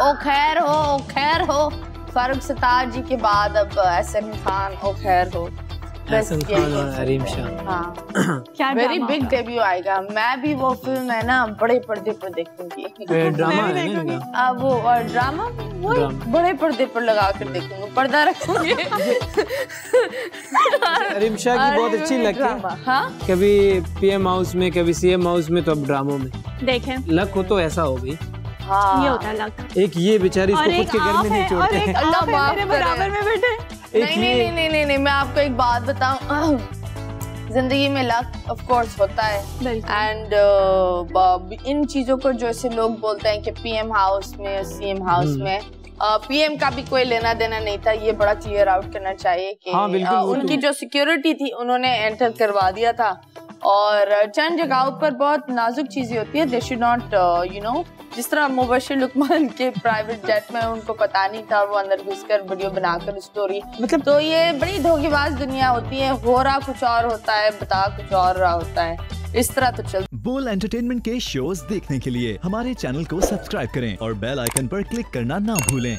ओ खैर हो ओ खैर हो। फारूक सतार जी के बाद अब एहसन खान ओ खैर हो। एहसन खान और हरीम शाह। हाँ। क्या वेरी बिग डेब्यू आएगा। मैं भी वो फ़िल्म है ना बड़े पर्दे पर देखूँगी। ड्रामा है ना वो और ड्रामा वो ड्रामा। बड़े पर्दे पर लगा कर देखूँगी। पर्दा रखूँगी। हरीम शाह की बहुत अच्छी लगती है। हाँ? कभी पीएम हाउस में कभी सीएम हाउस में तो अब ड्रामों में। देखें। लक हो तो ऐसा हो गई हाँ। ये होता है लक एक ये बेचारी इसको खुद के घर में नहीं छोड़ते। एक अल्लाह आप है माफ़ मेरे करे। बराबर में बैठे। नहीं नहीं नहीं नहीं नहीं नहीं मैं आपको एक बात बताऊँ। ज़िंदगी में लक ऑफ़ कोर्स होता है। एंड इन चीज़ों को जैसे लोग बोलते हैं कि पीएम हाउस में सीएम हाउस हम्म। में पीएम uh, का भी कोई लेना देना नहीं था। ये बड़ा क्लियर आउट करना चाहिए कि हाँ, वो तो- उनकी जो सिक्योरिटी थी उन्होंने एंटर करवा दिया था। और चंद जगहों पर बहुत नाजुक चीज़ें होती है। They should not you know जिस तरह मुबशिर लुकमान के प्राइवेट जेट में उनको पता नहीं था और वो अंदर घुस कर वीडियो बनाकर स्टोरी मतलब तो ये बड़ी धोखेबाज दुनिया होती है। हो रहा कुछ और होता है बता कुछ और रहा होता है। इस तरह तो चल बोल एंटरटेनमेंट के शोज़ देखने के लिए हमारे चैनल को सब्सक्राइब करें और बेल आइकन पर क्लिक करना ना भूलें।